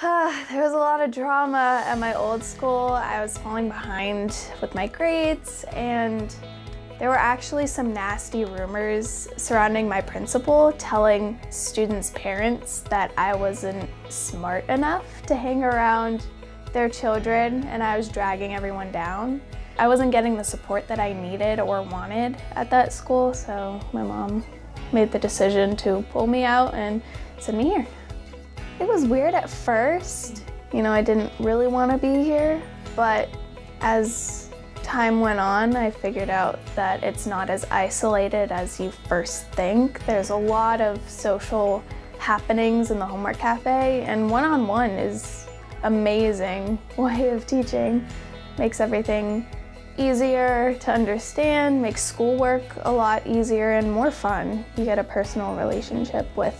there was a lot of drama at my old school. I was falling behind with my grades and there were actually some nasty rumors surrounding my principal telling students' parents that I wasn't smart enough to hang around their children and I was dragging everyone down. I wasn't getting the support that I needed or wanted at that school, so my mom made the decision to pull me out and send me here. It was weird at first. You know, I didn't really want to be here, but as time went on, I figured out that it's not as isolated as you first think. There's a lot of social happenings in the Homework Cafe, and one-on-one -on -one is amazing way of teaching. Makes everything easier to understand, makes schoolwork a lot easier and more fun. You get a personal relationship with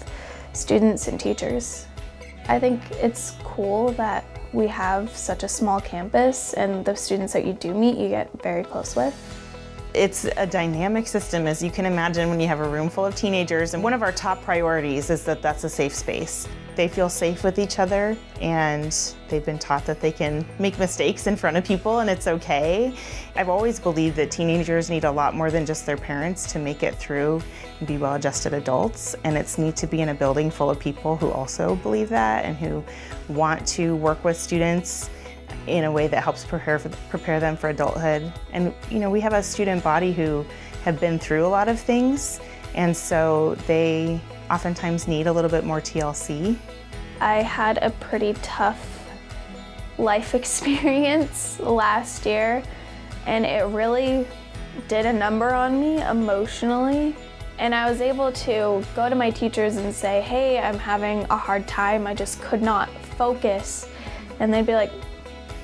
students and teachers. I think it's cool that we have such a small campus and the students that you do meet you get very close with. It's a dynamic system as you can imagine when you have a room full of teenagers and one of our top priorities is that that's a safe space. They feel safe with each other and they've been taught that they can make mistakes in front of people and it's okay. I've always believed that teenagers need a lot more than just their parents to make it through and be well-adjusted adults and it's neat to be in a building full of people who also believe that and who want to work with students in a way that helps prepare, for, prepare them for adulthood. And you know, we have a student body who have been through a lot of things, and so they oftentimes need a little bit more TLC. I had a pretty tough life experience last year, and it really did a number on me emotionally. And I was able to go to my teachers and say, hey, I'm having a hard time, I just could not focus. And they'd be like,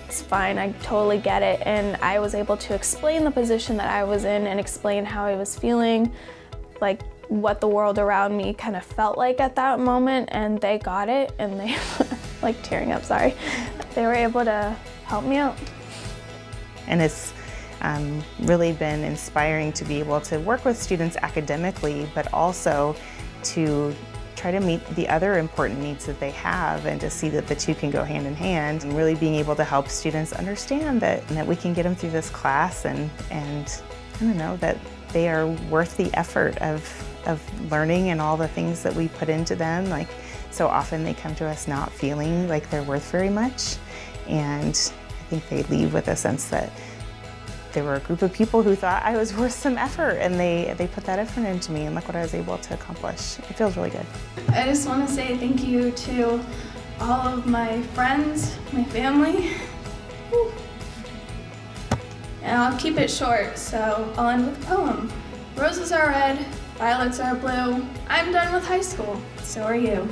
it's fine, I totally get it. And I was able to explain the position that I was in and explain how I was feeling, like what the world around me kind of felt like at that moment. And they got it and they, like tearing up, sorry. They were able to help me out. And it's um, really been inspiring to be able to work with students academically, but also to try to meet the other important needs that they have and to see that the two can go hand in hand and really being able to help students understand that, that we can get them through this class and, and I don't know, that they are worth the effort of, of learning and all the things that we put into them. Like so often they come to us not feeling like they're worth very much and I think they leave with a sense that there were a group of people who thought I was worth some effort and they, they put that effort into me and look what I was able to accomplish. It feels really good. I just want to say thank you to all of my friends, my family. And I'll keep it short, so I'll end with a poem. Roses are red, violets are blue. I'm done with high school, so are you.